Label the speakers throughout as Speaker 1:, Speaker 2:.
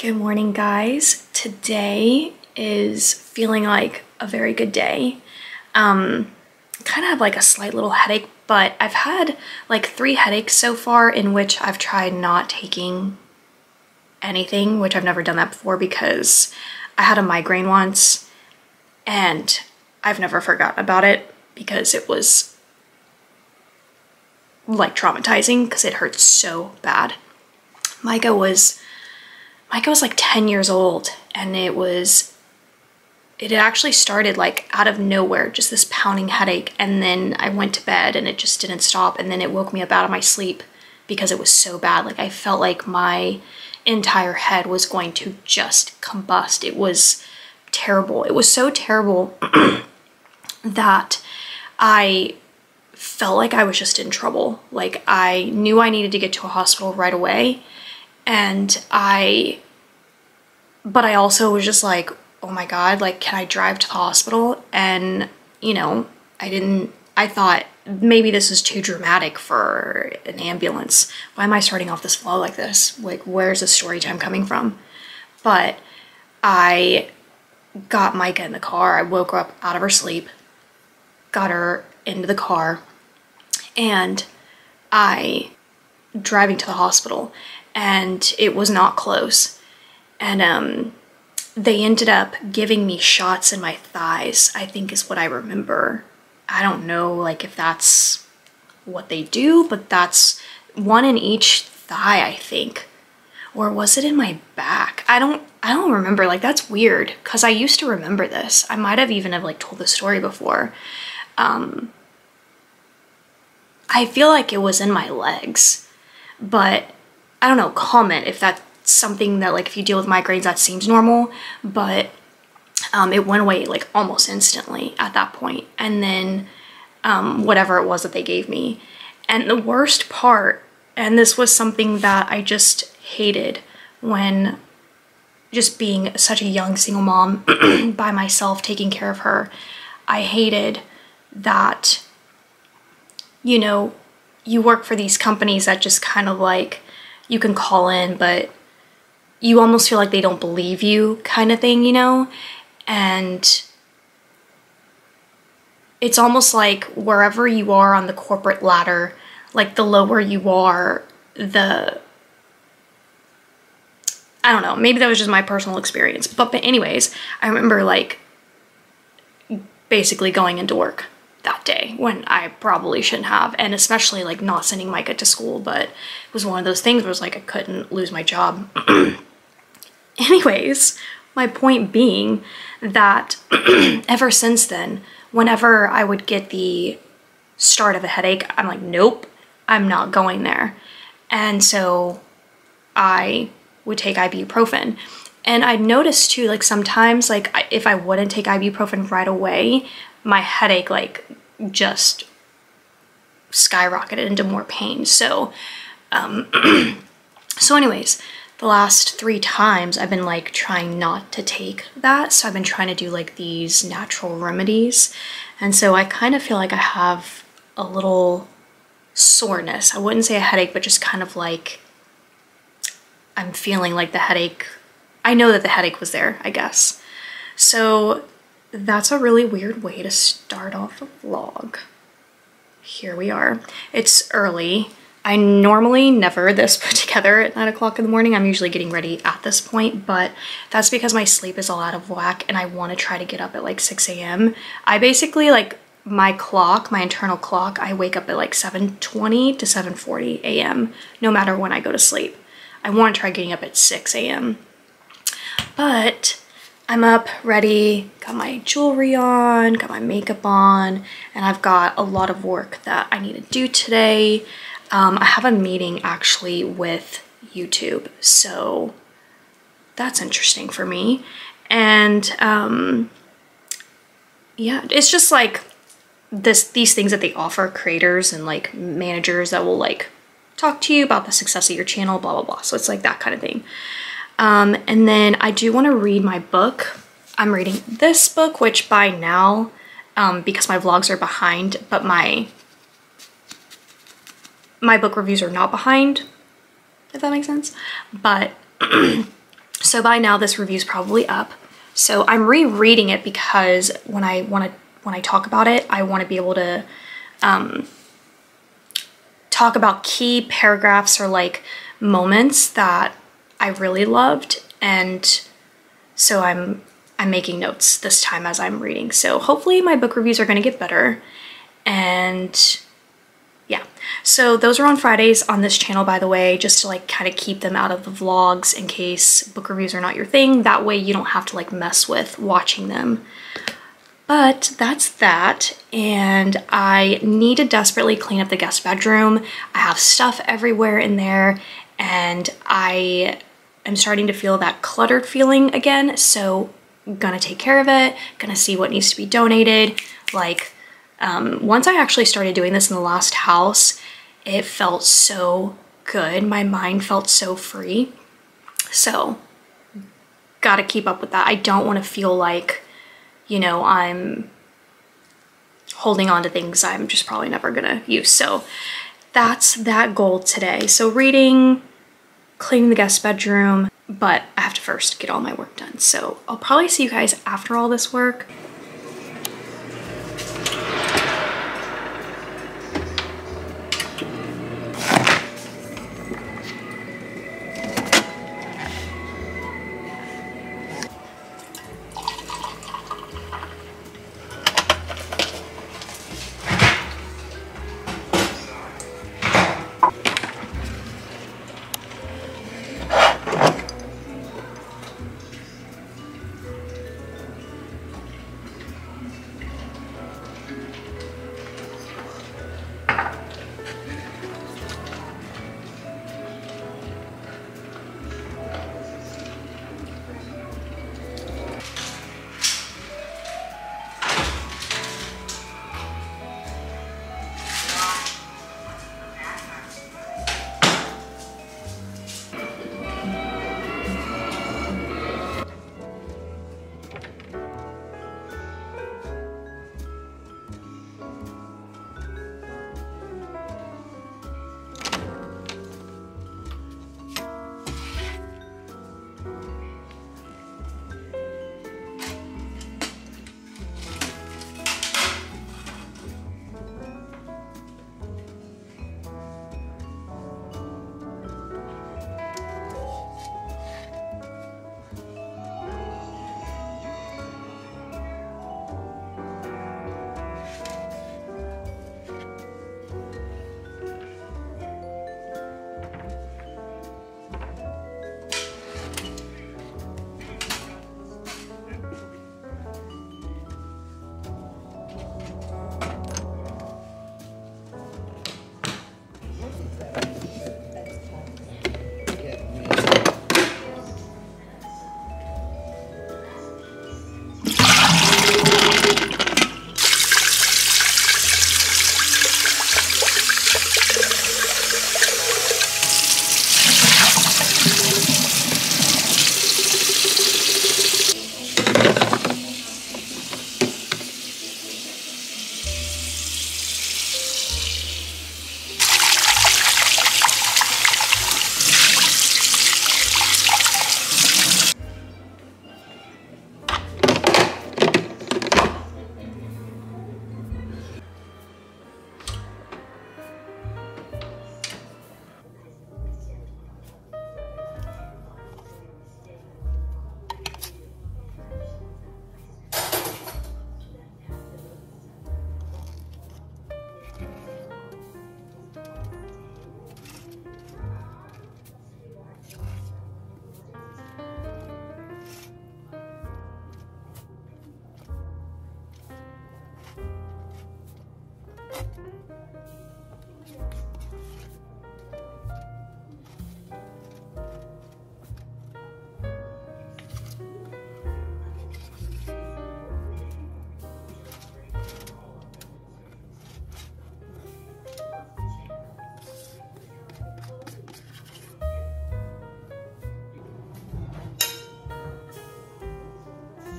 Speaker 1: Good morning, guys. Today is feeling like a very good day. Um, kind of have like a slight little headache, but I've had like three headaches so far in which I've tried not taking anything, which I've never done that before because I had a migraine once and I've never forgotten about it because it was like traumatizing because it hurt so bad. Micah was Micah was like 10 years old and it was it actually started like out of nowhere, just this pounding headache. And then I went to bed and it just didn't stop. And then it woke me up out of my sleep because it was so bad. Like I felt like my entire head was going to just combust. It was terrible. It was so terrible that I felt like I was just in trouble. Like I knew I needed to get to a hospital right away. And I, but I also was just like, oh my God, like, can I drive to the hospital? And, you know, I didn't, I thought maybe this is too dramatic for an ambulance. Why am I starting off this flow like this? Like, where's the story time coming from? But I got Micah in the car. I woke her up out of her sleep, got her into the car, and I driving to the hospital and it was not close. And um they ended up giving me shots in my thighs, I think is what I remember. I don't know like if that's what they do, but that's one in each thigh, I think. Or was it in my back? I don't I don't remember. Like that's weird cuz I used to remember this. I might have even have like told the story before. Um I feel like it was in my legs. But I don't know, comment if that's something that like if you deal with migraines that seems normal, but um, it went away like almost instantly at that point. And then um, whatever it was that they gave me. And the worst part, and this was something that I just hated when just being such a young single mom by myself, taking care of her, I hated that, you know, you work for these companies that just kind of like, you can call in, but you almost feel like they don't believe you kind of thing, you know? And it's almost like wherever you are on the corporate ladder, like the lower you are, the I don't know, maybe that was just my personal experience. But, but anyways, I remember like basically going into work that day when I probably shouldn't have, and especially like not sending Micah to school, but it was one of those things where it was like I couldn't lose my job. Anyways, my point being that ever since then, whenever I would get the start of a headache, I'm like, nope, I'm not going there. And so I would take ibuprofen. And I noticed too, like sometimes, like if I wouldn't take ibuprofen right away, my headache like just skyrocketed into more pain. So, um, so anyways, the last three times I've been like trying not to take that. So I've been trying to do like these natural remedies. And so I kind of feel like I have a little soreness. I wouldn't say a headache, but just kind of like I'm feeling like the headache. I know that the headache was there, I guess. So that's a really weird way to start off a vlog. Here we are. It's early. I normally never this put together at 9 o'clock in the morning. I'm usually getting ready at this point, but that's because my sleep is all out of whack and I want to try to get up at like 6 a.m. I basically like my clock, my internal clock, I wake up at like 7.20 to 7.40 a.m. no matter when I go to sleep. I want to try getting up at 6 a.m. But I'm up, ready, got my jewelry on, got my makeup on, and I've got a lot of work that I need to do today. Um, I have a meeting actually with YouTube, so that's interesting for me. And um, yeah, it's just like this these things that they offer creators and like managers that will like talk to you about the success of your channel, blah blah blah. So it's like that kind of thing. Um, and then I do want to read my book. I'm reading this book, which by now, um, because my vlogs are behind, but my my book reviews are not behind, if that makes sense. But so by now this review's probably up. So I'm rereading it because when I want to when I talk about it, I want to be able to um, talk about key paragraphs or like moments that I really loved and so I'm I'm making notes this time as I'm reading. So hopefully my book reviews are going to get better and yeah. So those are on Fridays on this channel, by the way, just to like kind of keep them out of the vlogs in case book reviews are not your thing. That way you don't have to like mess with watching them. But that's that, and I need to desperately clean up the guest bedroom. I have stuff everywhere in there, and I am starting to feel that cluttered feeling again, so I'm gonna take care of it, gonna see what needs to be donated. Like, um, once I actually started doing this in the last house, it felt so good. My mind felt so free. So, gotta keep up with that. I don't wanna feel like you know, I'm holding on to things I'm just probably never gonna use. So that's that goal today. So reading, cleaning the guest bedroom, but I have to first get all my work done. So I'll probably see you guys after all this work.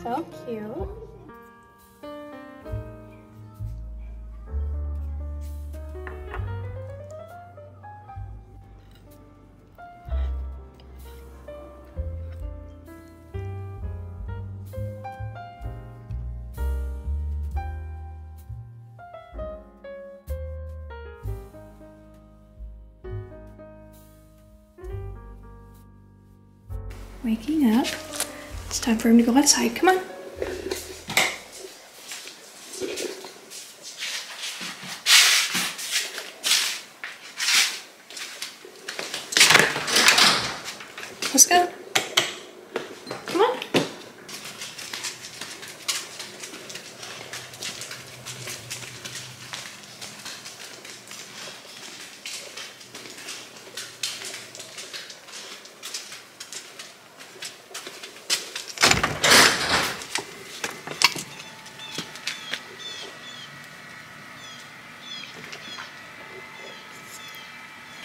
Speaker 1: So cute. Waking up, it's time for him to go outside. Come on. Let's go. Come on.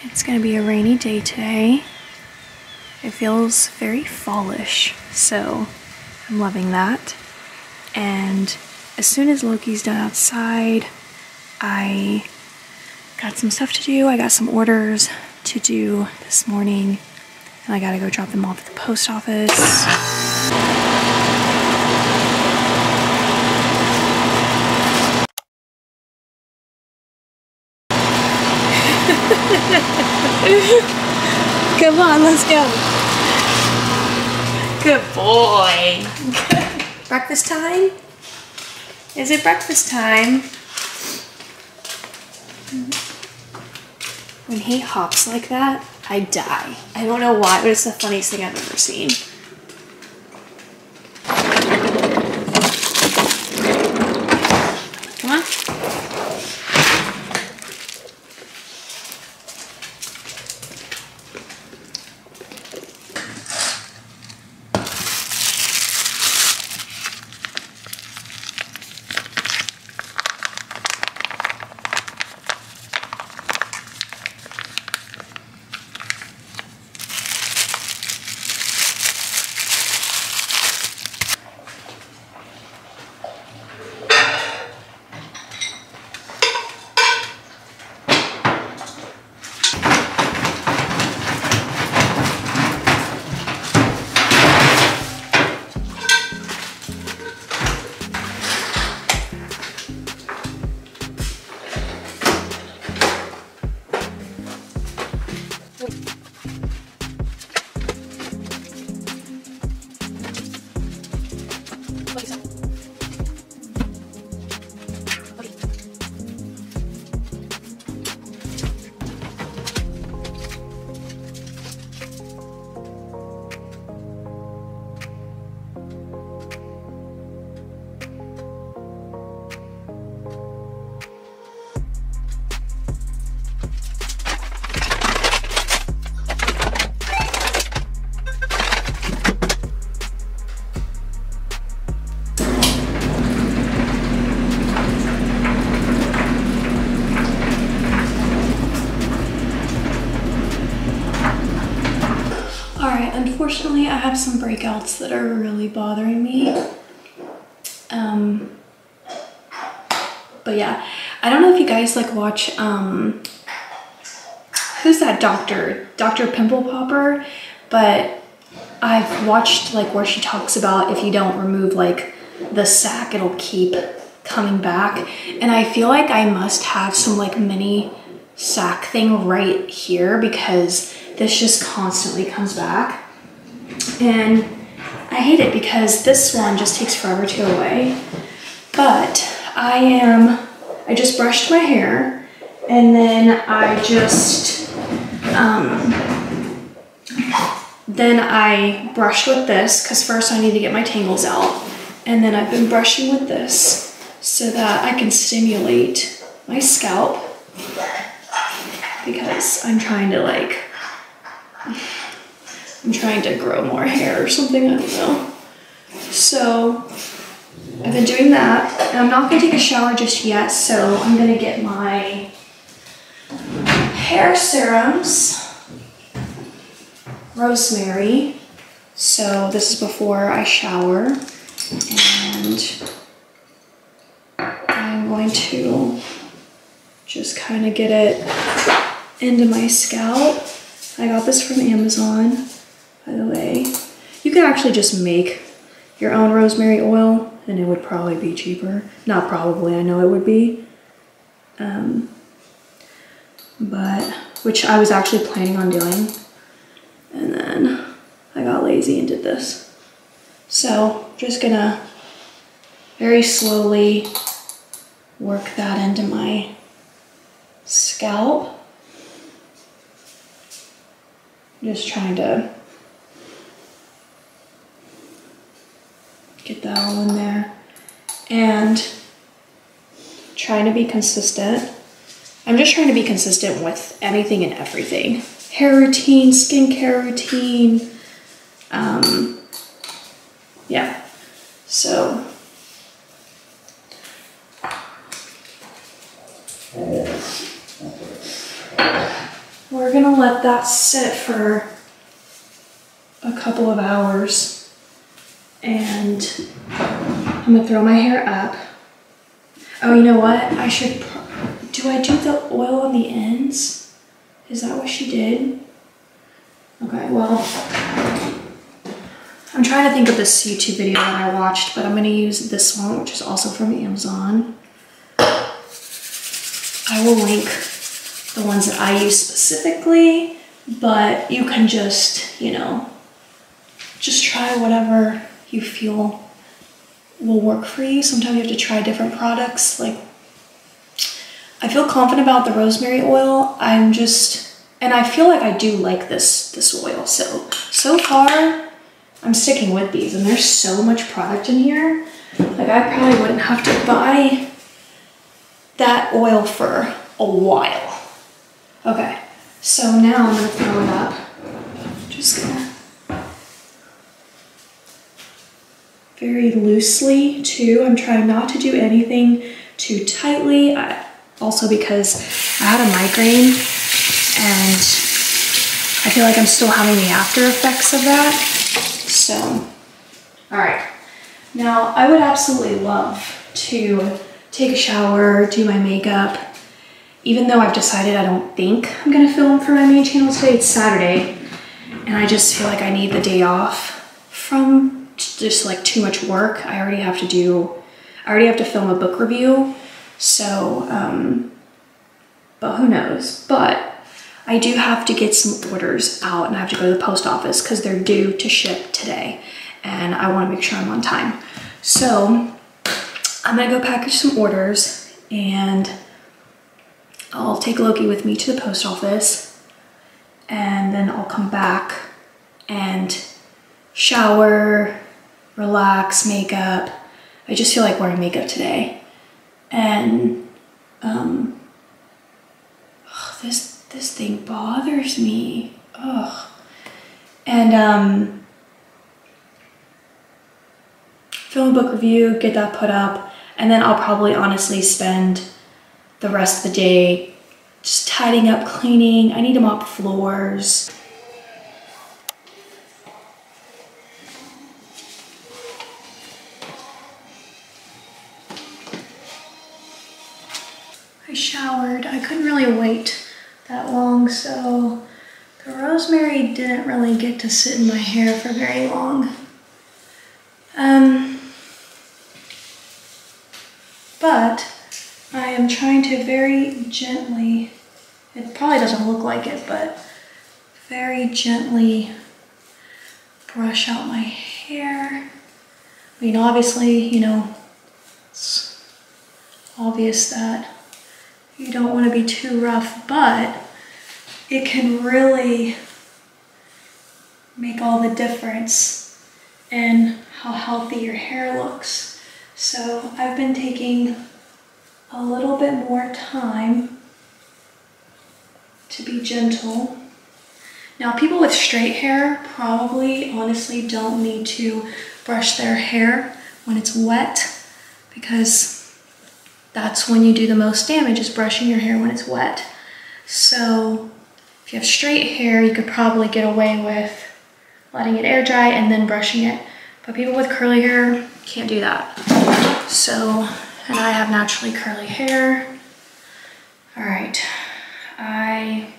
Speaker 1: It's gonna be a rainy day today. It feels very fallish, so I'm loving that. And as soon as Loki's done outside, I got some stuff to do. I got some orders to do this morning, and I gotta go drop them off at the post office. Come on, let's go. Good boy. breakfast time? Is it breakfast time? When he hops like that, I die. I don't know why, but it's the funniest thing I've ever seen. Come on. Breakouts that are really bothering me. Um, but yeah, I don't know if you guys like watch, um, who's that doctor? Dr. Pimple Popper, but I've watched like where she talks about if you don't remove like the sac, it'll keep coming back. And I feel like I must have some like mini sac thing right here because this just constantly comes back. And I hate it because this one just takes forever to go away. But I am, I just brushed my hair and then I just, um, then I brushed with this because first I need to get my tangles out. And then I've been brushing with this so that I can stimulate my scalp because I'm trying to like, I'm trying to grow more hair or something, I don't know. So I've been doing that and I'm not gonna take a shower just yet. So I'm gonna get my hair serums, rosemary. So this is before I shower and I'm going to just kind of get it into my scalp. I got this from Amazon, by the way. You can actually just make your own rosemary oil and it would probably be cheaper. Not probably, I know it would be. Um, but, which I was actually planning on doing. And then I got lazy and did this. So just gonna very slowly work that into my scalp. Just trying to get that all in there and trying to be consistent. I'm just trying to be consistent with anything and everything. Hair routine, skincare routine, um, yeah. So we're gonna let that sit for a couple of hours and I'm gonna throw my hair up. Oh, you know what? I should, do I do the oil on the ends? Is that what she did? Okay, well, I'm trying to think of this YouTube video that I watched, but I'm gonna use this one, which is also from Amazon. I will link the ones that I use specifically, but you can just, you know, just try whatever you feel will work for you. Sometimes you have to try different products. Like, I feel confident about the rosemary oil. I'm just, and I feel like I do like this, this oil. So, so far, I'm sticking with these and there's so much product in here. Like I probably wouldn't have to buy that oil for a while. Okay, so now I'm gonna throw it up. Just gonna very loosely too. I'm trying not to do anything too tightly. I, also because I had a migraine and I feel like I'm still having the after effects of that. So, all right. Now I would absolutely love to take a shower, do my makeup, even though I've decided I don't think I'm gonna film for my main channel today, it's Saturday, and I just feel like I need the day off from just like too much work. I already have to do, I already have to film a book review. So, um, but who knows? But I do have to get some orders out and I have to go to the post office because they're due to ship today. And I want to make sure I'm on time. So I'm gonna go package some orders and I'll take Loki with me to the post office and then I'll come back and shower, relax, makeup. I just feel like wearing makeup today. And um, oh, this this thing bothers me. Ugh. And um, film book review, get that put up, and then I'll probably honestly spend the rest of the day just tidying up, cleaning. I need to mop floors. Showered. I couldn't really wait that long, so the rosemary didn't really get to sit in my hair for very long. Um, but I am trying to very gently, it probably doesn't look like it, but very gently brush out my hair. I mean, obviously, you know, it's obvious that you don't want to be too rough, but it can really make all the difference in how healthy your hair looks. So I've been taking a little bit more time to be gentle. Now people with straight hair probably honestly don't need to brush their hair when it's wet because that's when you do the most damage is brushing your hair when it's wet. So if you have straight hair, you could probably get away with letting it air dry and then brushing it. But people with curly hair can't do that. So, and I have naturally curly hair. All right, I,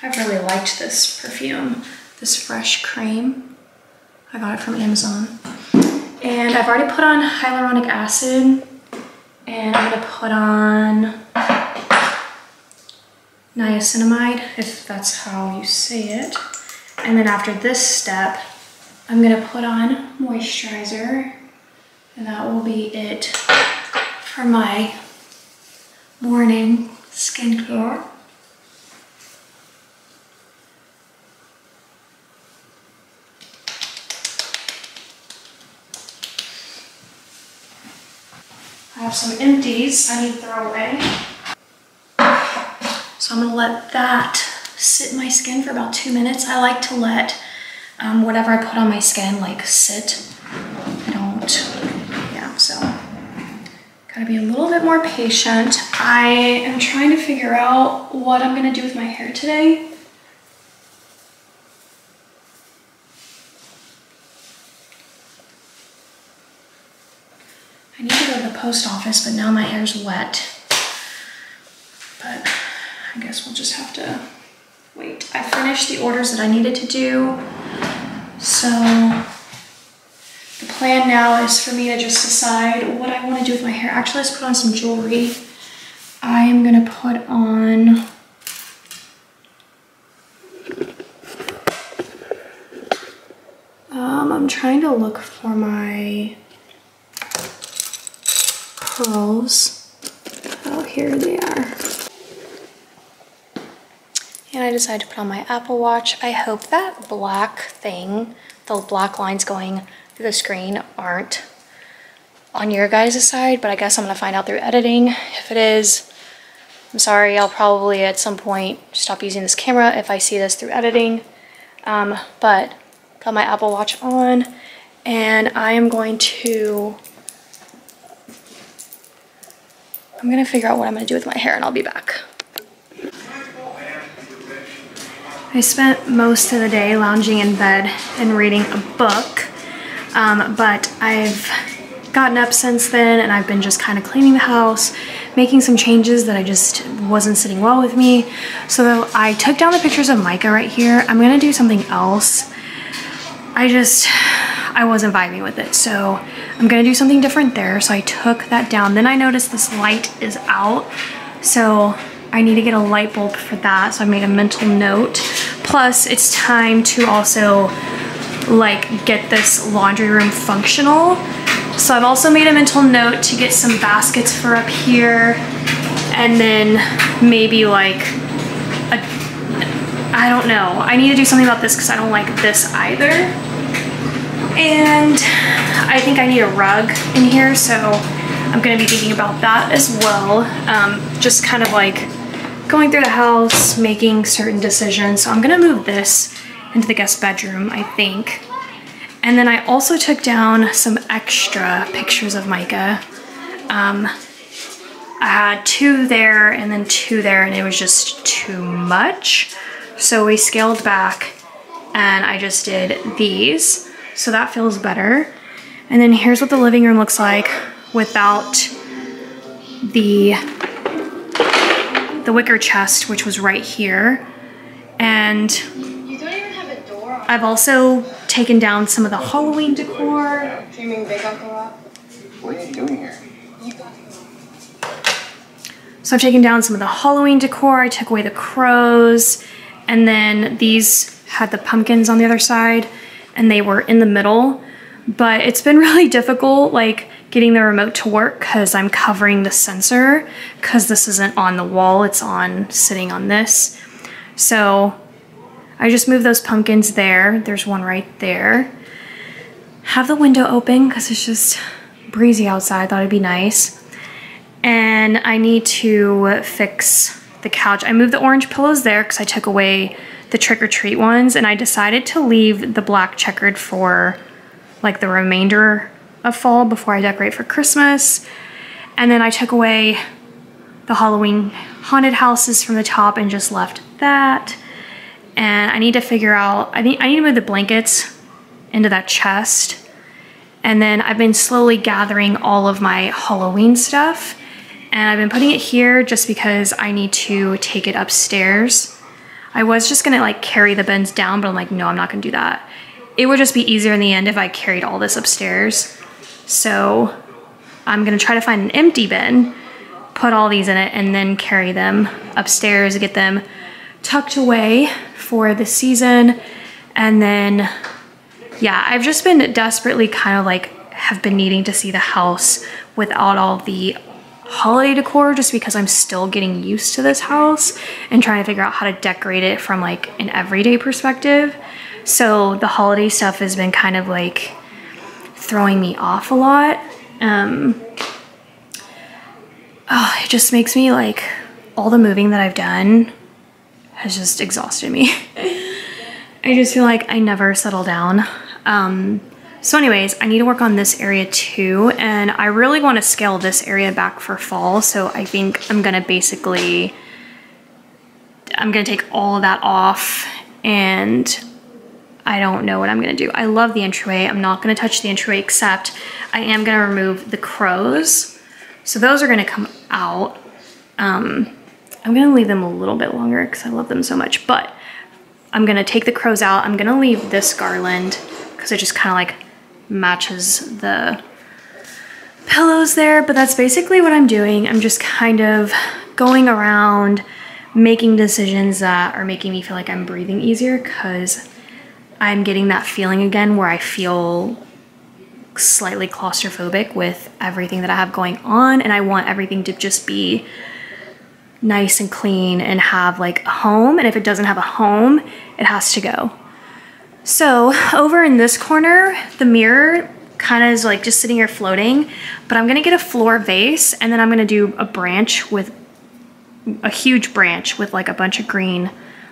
Speaker 1: I really liked this perfume, this Fresh Cream. I got it from Amazon. And I've already put on hyaluronic acid and I'm gonna put on niacinamide, if that's how you say it. And then after this step, I'm gonna put on moisturizer and that will be it for my morning skincare. Have some empties I need to throw away. So I'm gonna let that sit in my skin for about two minutes. I like to let um, whatever I put on my skin like sit. I don't, yeah, so gotta be a little bit more patient. I am trying to figure out what I'm gonna do with my hair today. I need to go to the post office, but now my hair's wet. But I guess we'll just have to wait. I finished the orders that I needed to do. So the plan now is for me to just decide what I want to do with my hair. Actually, let's put on some jewelry. I am going to put on um, I'm trying to look for my pearls. Oh, here they are. And I decided to put on my Apple Watch. I hope that black thing, the black lines going through the screen aren't on your guys' side, but I guess I'm gonna find out through editing. If it is, I'm sorry, I'll probably at some point stop using this camera if I see this through editing. Um, but got my Apple Watch on and I am going to I'm gonna figure out what I'm gonna do with my hair and I'll be back. I spent most of the day lounging in bed and reading a book, um, but I've gotten up since then and I've been just kind of cleaning the house, making some changes that I just wasn't sitting well with me. So I took down the pictures of Micah right here. I'm gonna do something else. I just, I wasn't vibing with it. So I'm gonna do something different there. So I took that down. Then I noticed this light is out. So I need to get a light bulb for that. So I made a mental note. Plus it's time to also like get this laundry room functional. So I've also made a mental note to get some baskets for up here and then maybe like a, I don't know. I need to do something about this because I don't like this either. And I think I need a rug in here, so I'm gonna be thinking about that as well. Um, just kind of like going through the house, making certain decisions. So I'm gonna move this into the guest bedroom, I think. And then I also took down some extra pictures of Micah. Um, I had two there and then two there and it was just too much. So we scaled back and I just did these. So that feels better. And then here's what the living room looks like without the the wicker chest, which was right here. And I've also taken down some of the Halloween decor.
Speaker 2: Dreaming big, Uncle Rob.
Speaker 3: What are you doing here?
Speaker 1: So I've taken down some of the Halloween decor. I took away the crows. And then these had the pumpkins on the other side and they were in the middle. But it's been really difficult, like getting the remote to work because I'm covering the sensor because this isn't on the wall, it's on sitting on this. So I just moved those pumpkins there. There's one right there. Have the window open because it's just breezy outside. I thought it'd be nice. And I need to fix the couch. I moved the orange pillows there because I took away the trick-or-treat ones and I decided to leave the black checkered for like the remainder of fall before I decorate for Christmas. And then I took away the Halloween haunted houses from the top and just left that. And I need to figure out, I think I need to move the blankets into that chest. And then I've been slowly gathering all of my Halloween stuff. And I've been putting it here just because I need to take it upstairs. I was just gonna like carry the bins down, but I'm like, no, I'm not gonna do that. It would just be easier in the end if I carried all this upstairs. So I'm gonna try to find an empty bin, put all these in it, and then carry them upstairs, get them tucked away for the season. And then, yeah, I've just been desperately kind of like have been needing to see the house without all the holiday decor just because I'm still getting used to this house and trying to figure out how to decorate it from like an everyday perspective. So the holiday stuff has been kind of like throwing me off a lot. Um, oh, it just makes me like all the moving that I've done has just exhausted me. I just feel like I never settle down. Um, so anyways, I need to work on this area too, and I really want to scale this area back for fall, so I think I'm gonna basically, I'm gonna take all of that off, and I don't know what I'm gonna do. I love the entryway. I'm not gonna touch the entryway, except I am gonna remove the crows. So those are gonna come out. Um, I'm gonna leave them a little bit longer because I love them so much, but I'm gonna take the crows out. I'm gonna leave this garland because I just kind of like matches the pillows there, but that's basically what I'm doing. I'm just kind of going around making decisions that are making me feel like I'm breathing easier because I'm getting that feeling again where I feel slightly claustrophobic with everything that I have going on and I want everything to just be nice and clean and have like a home and if it doesn't have a home it has to go so over in this corner, the mirror kind of is like just sitting here floating, but I'm gonna get a floor vase and then I'm gonna do a branch with a huge branch with like a bunch of green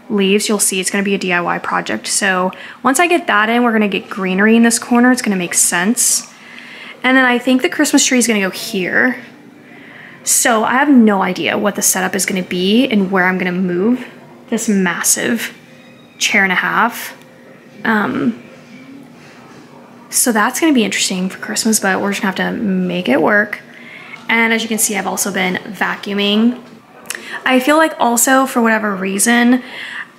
Speaker 1: leaves. You'll see it's gonna be a DIY project. So once I get that in, we're gonna get greenery in this corner. It's gonna make sense. And then I think the Christmas tree is gonna go here. So I have no idea what the setup is gonna be and where I'm gonna move this massive chair and a half. Um, so that's gonna be interesting for Christmas, but we're just gonna have to make it work. And as you can see, I've also been vacuuming. I feel like also for whatever reason,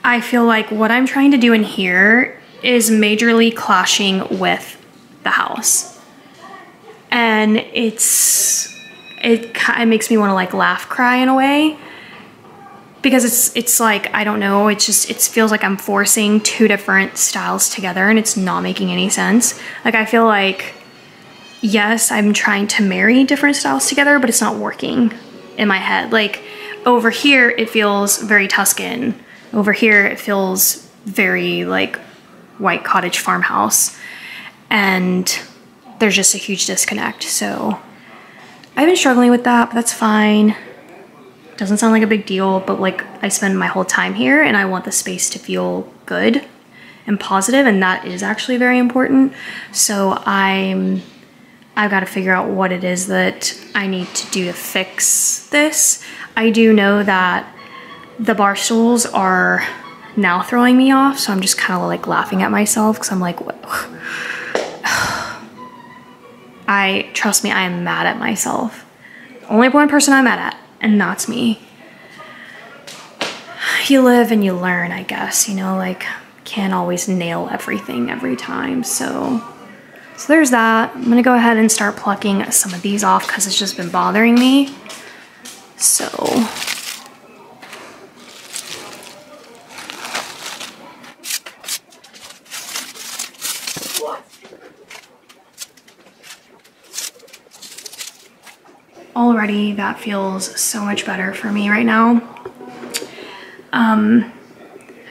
Speaker 1: I feel like what I'm trying to do in here is majorly clashing with the house. And it's, it, it makes me wanna like laugh cry in a way because it's it's like I don't know it's just it feels like I'm forcing two different styles together and it's not making any sense. Like I feel like yes I'm trying to marry different styles together but it's not working in my head. Like over here it feels very Tuscan. Over here it feels very like white cottage farmhouse. And there's just a huge disconnect. So I've been struggling with that but that's fine doesn't sound like a big deal, but like I spend my whole time here and I want the space to feel good and positive and that is actually very important. So I'm I've got to figure out what it is that I need to do to fix this. I do know that the bar stools are now throwing me off, so I'm just kind of like laughing at myself because I'm like? I trust me, I am mad at myself. Only one person I'm mad at and that's me. You live and you learn, I guess, you know, like can't always nail everything every time. So, so there's that. I'm gonna go ahead and start plucking some of these off because it's just been bothering me. So already that feels so much better for me right now. Um,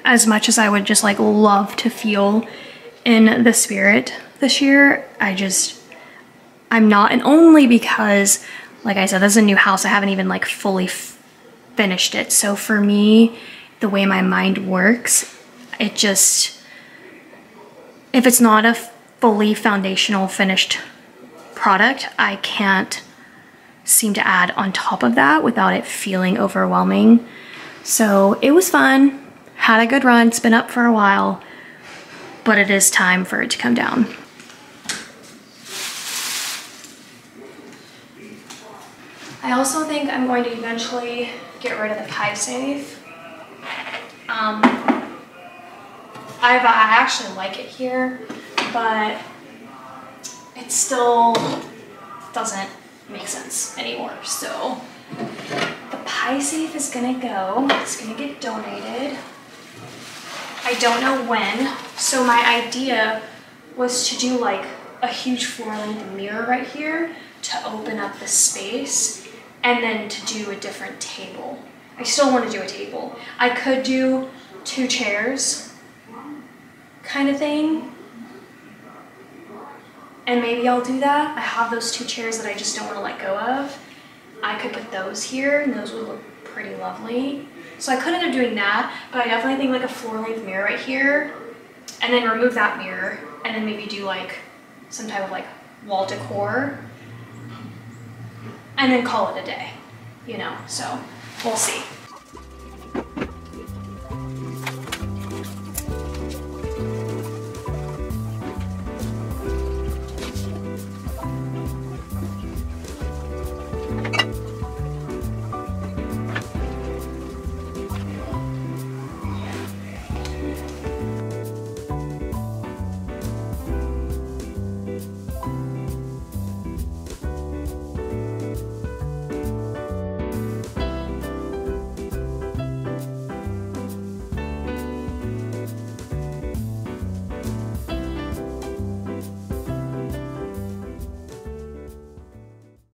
Speaker 1: as much as I would just like love to feel in the spirit this year, I just, I'm not. And only because, like I said, this is a new house. I haven't even like fully finished it. So for me, the way my mind works, it just, if it's not a fully foundational finished product, I can't seem to add on top of that without it feeling overwhelming. So it was fun, had a good run, it's been up for a while, but it is time for it to come down. I also think I'm going to eventually get rid of the pie safe. Um, I've, I actually like it here, but it still doesn't make sense anymore. So the pie safe is gonna go, it's gonna get donated. I don't know when. So my idea was to do like a huge floor length mirror right here to open up the space and then to do a different table. I still want to do a table. I could do two chairs kind of thing. And maybe I'll do that. I have those two chairs that I just don't want to let go of. I could put those here and those would look pretty lovely. So I could end up doing that, but I definitely think like a floor length mirror right here and then remove that mirror and then maybe do like some type of like wall decor and then call it a day, you know, so we'll see.